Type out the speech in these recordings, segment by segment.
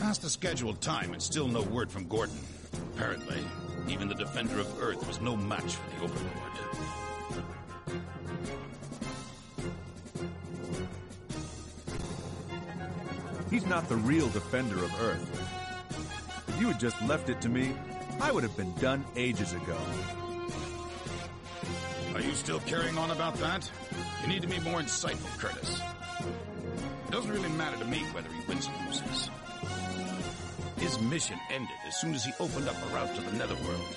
past the scheduled time and still no word from Gordon. Apparently, even the Defender of Earth was no match for the Overlord. He's not the real defender of Earth. If you had just left it to me, I would have been done ages ago. Are you still carrying on about that? You need to be more insightful, Kurtis. It doesn't really matter to me whether he wins or loses. His mission ended as soon as he opened up a route to the Netherworld.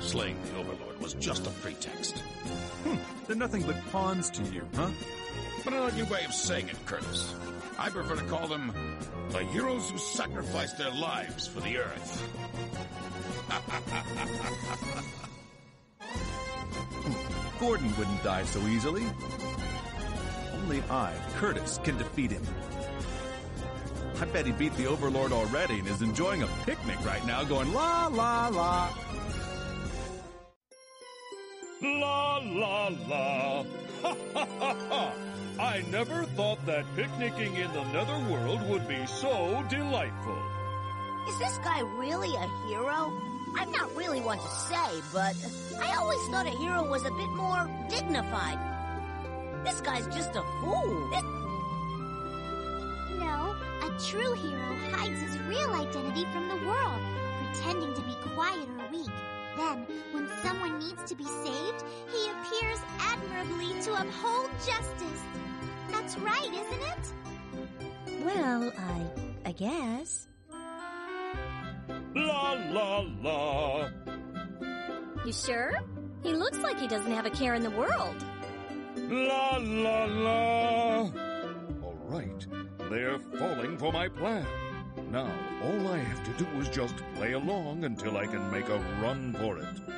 Slaying the Overlord was just a pretext. Hmm, they're nothing but pawns to you, huh? But I like your way of saying it, Kurtis. I prefer to call them the heroes who sacrificed their lives for the Earth. Gordon wouldn't die so easily. Only I, Kurtis, can defeat him. I bet he beat the Overlord already and is enjoying a picnic right now going la la la. La la la. Ha ha ha ha. I never thought that picnicking in the netherworld would be so delightful. Is this guy really a hero? I'm not really one to say, but I always thought a hero was a bit more dignified. This guy's just a fool. This No, a true hero hides his real identity from the world, pretending to be quiet or weak. Then, when someone needs to be saved, he appears admirably to uphold justice. That's right, isn't it? Well, I... I guess. La la la. You sure? He looks like he doesn't have a care in the world. La la la. All right, they're falling for my plan. Now, all I have to do is just play along until I can make a run for it.